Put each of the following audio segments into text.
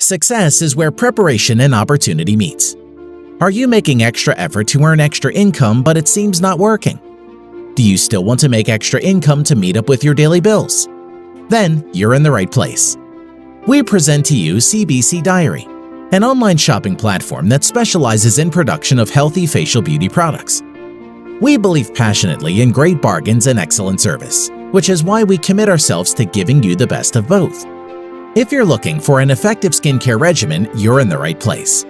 Success is where preparation and opportunity meets. Are you making extra effort to earn extra income but it seems not working? Do you still want to make extra income to meet up with your daily bills? Then you're in the right place. We present to you CBC Diary, an online shopping platform that specializes in production of healthy facial beauty products. We believe passionately in great bargains and excellent service, which is why we commit ourselves to giving you the best of both. If you're looking for an effective skincare regimen, you're in the right place.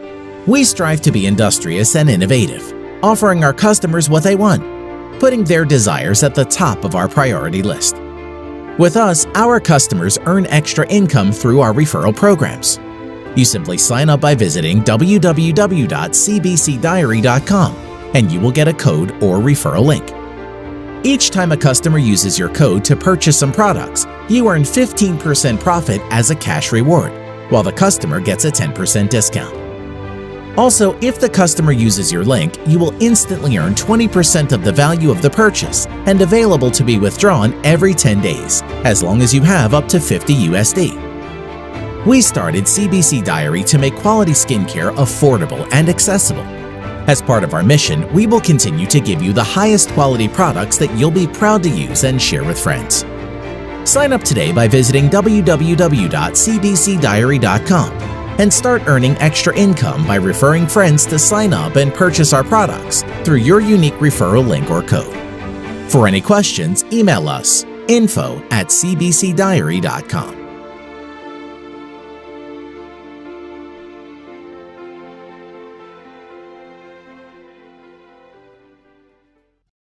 We strive to be industrious and innovative, offering our customers what they want, putting their desires at the top of our priority list. With us, our customers earn extra income through our referral programs. You simply sign up by visiting www.cbcdiary.com and you will get a code or referral link. Each time a customer uses your code to purchase some products, you earn 15% profit as a cash reward, while the customer gets a 10% discount. Also, if the customer uses your link, you will instantly earn 20% of the value of the purchase and available to be withdrawn every 10 days, as long as you have up to 50 USD. We started CBC Diary to make quality skincare affordable and accessible. As part of our mission, we will continue to give you the highest quality products that you'll be proud to use and share with friends. Sign up today by visiting www.cbcdiary.com and start earning extra income by referring friends to sign up and purchase our products through your unique referral link or code. For any questions, email us info at cbcdiary.com.